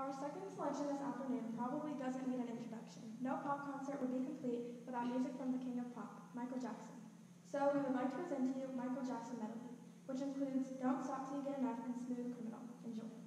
Our second selection this afternoon probably doesn't need an introduction. No pop concert would be complete without music from the king of pop, Michael Jackson. So we would like to present to you Michael Jackson Medley, which includes Don't Stop Till You Get Enough and Smooth Criminal. Enjoy.